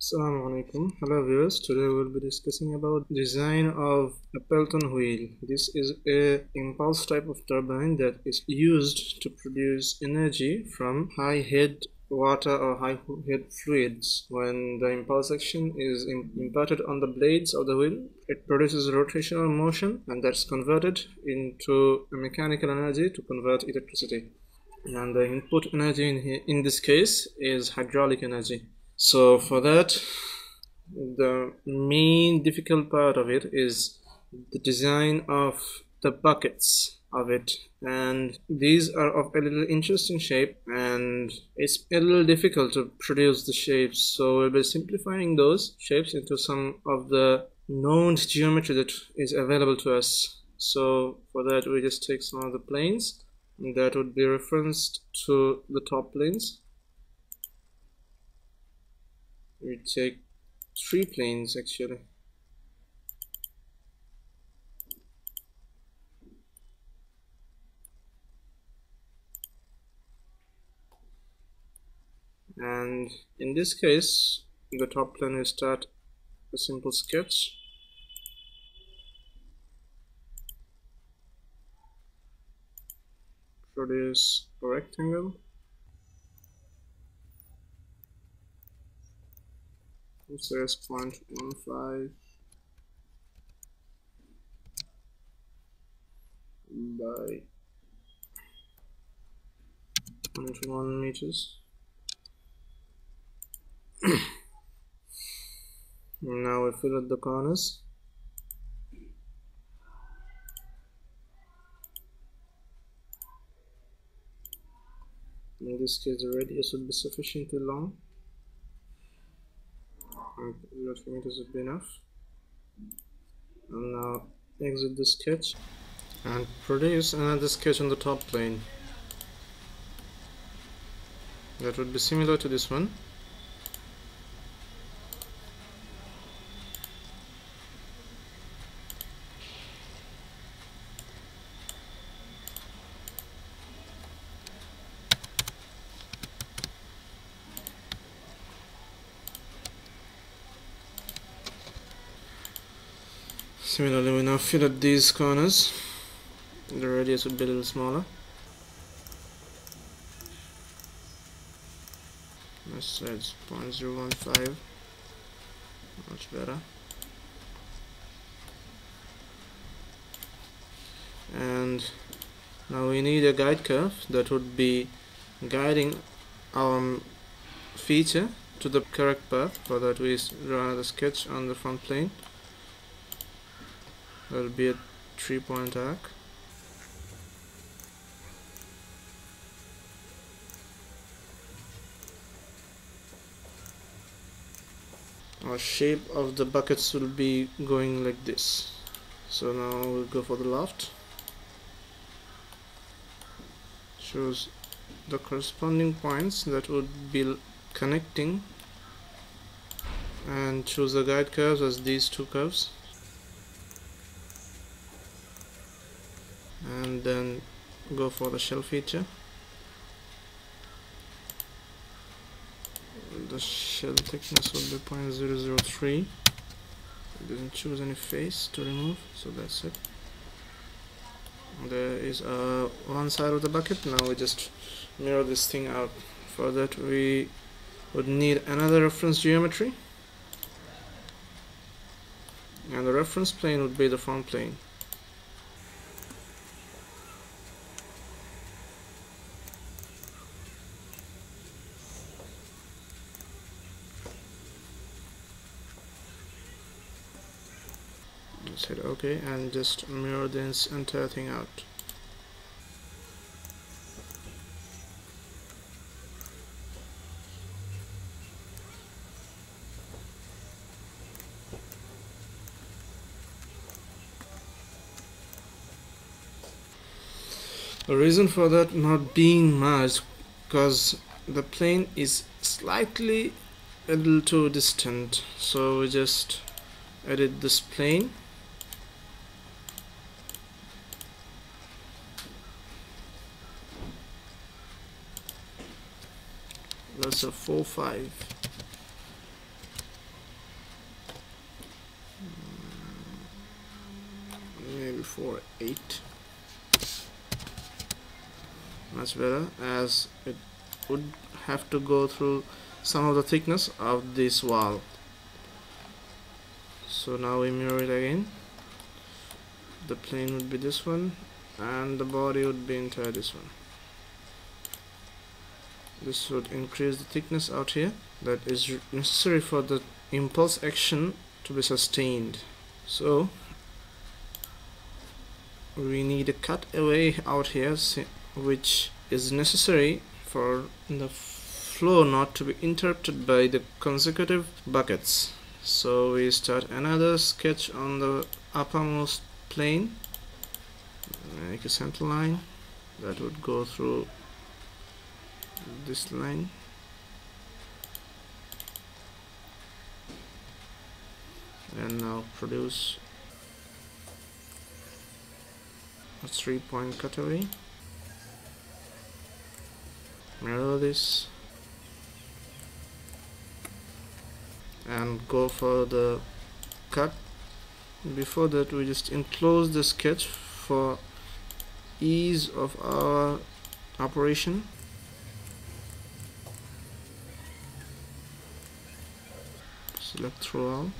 Assalamu alaikum. Hello viewers. Today we'll be discussing about design of a Pelton wheel. This is a impulse type of turbine that is used to produce energy from high head water or high head fluids. When the impulse action is im- imparted on the blades of the wheel, it produces rotational motion and that's converted into a mechanical energy to convert electricity. And the input energy in, in this case is hydraulic energy. So for that, the main difficult part of it is the design of the buckets of it. And these are of a little interesting shape and it's a little difficult to produce the shapes. So we'll be simplifying those shapes into some of the known geometry that is available to us. So for that we just take some of the planes that would be referenced to the top planes we take three planes actually. And in this case the top plane will start a simple sketch. Produce a rectangle it says 0.15 by 21 meters. Now we fill out the corners. In this case the radius would be sufficiently long and 0 meters would be enough. And now exit the sketch and produce another sketch on the top plane. That would be similar to this one Similarly, we now fill up these corners. The radius would be a little smaller. Side's 0.015, much better. And now we need a guide curve that would be guiding our feature to the correct path. For that, we draw another sketch on the front plane will be a three point arc. Our shape of the buckets will be going like this. So now we'll go for the loft. Shows the corresponding points that would be connecting. And choose the guide curves as these two curves and then go for the shell feature. The shell thickness will be 0.003 it doesn't choose any face to remove so that's it. There is uh, one side of the bucket. Now we just mirror this thing out for that we would need another reference geometry. And the reference plane would be the front plane just hit ok and just mirror this entire thing out. The reason for that not being merged because the plane is slightly a little too distant. So we just edit this plane It's a 4-5. Mm, maybe 4-8. Much better as it would have to go through some of the thickness of this wall. So now we mirror it again. The plane would be this one and the body would be entire this one this would increase the thickness out here. That is necessary for the impulse action to be sustained. So we need a cutaway out here which is necessary for the flow not to be interrupted by the consecutive buckets. So we start another sketch on the uppermost plane. Make a center line. That would go through this line. And now produce a three point cutaway. Mirror this. And go for the cut. Before that we just enclose the sketch for ease of our operation all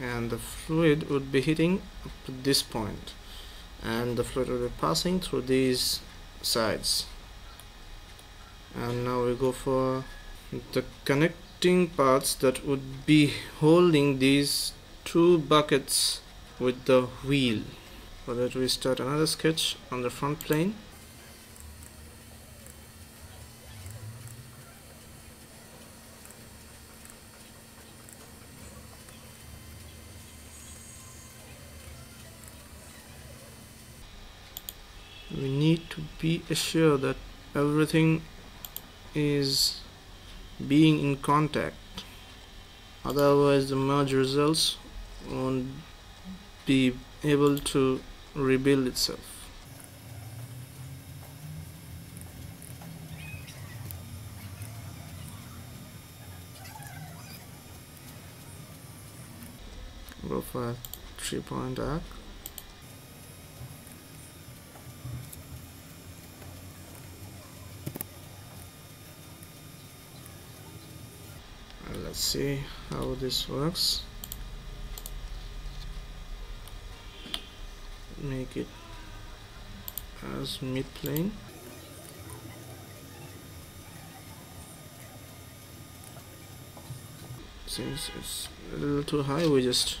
and the fluid would be hitting to this point. And the fluid will be passing through these sides. And now we go for the connecting parts that would be holding these two buckets with the wheel. For that we start another sketch on the front plane we need to be assured that everything is being in contact. Otherwise the merge results won't be able to rebuild itself. For three point arc let's see how this works. Make it as mid plane since it's a little too high we just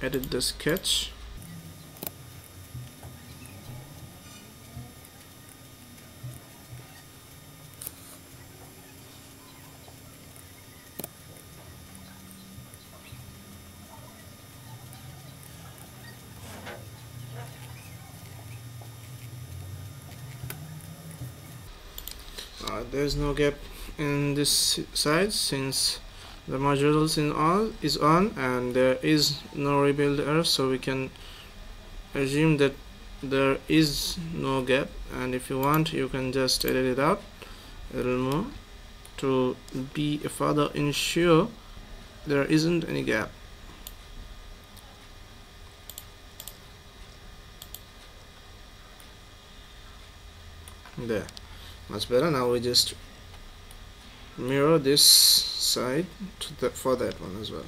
edit the sketch uh, there's no gap in this side since the modules in all is on and there is no rebuild error so we can assume that there is no gap. And if you want you can just edit it out a little more to be a further ensure there isn't any gap. There much better. Now we just mirror this side to the, for that one as well.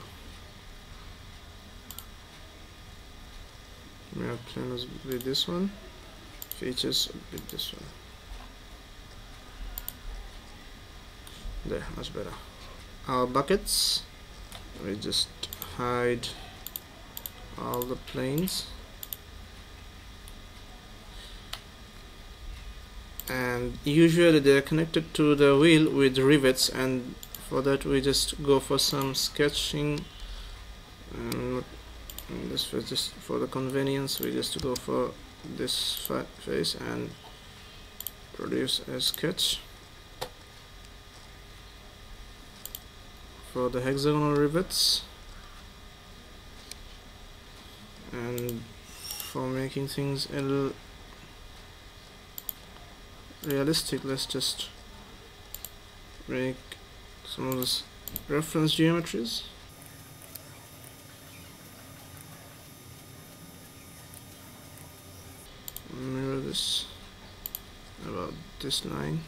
Mirror plane with this one. Features with this one. There much better. Our buckets we just hide all the planes and usually they are connected to the wheel with rivets and for that we just go for some sketching. And this was just for the convenience we just go for this face and produce a sketch for the hexagonal rivets. And for making things a little realistic let's just make some of those reference geometries. Mirror this about this line.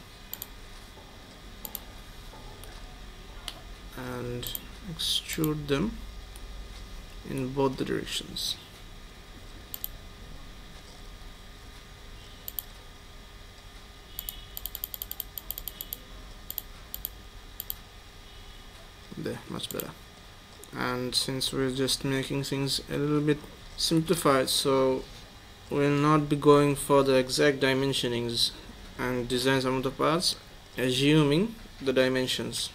And extrude them in both the directions. There much better. And since we're just making things a little bit simplified so we'll not be going for the exact dimensionings and design some of the parts assuming the dimensions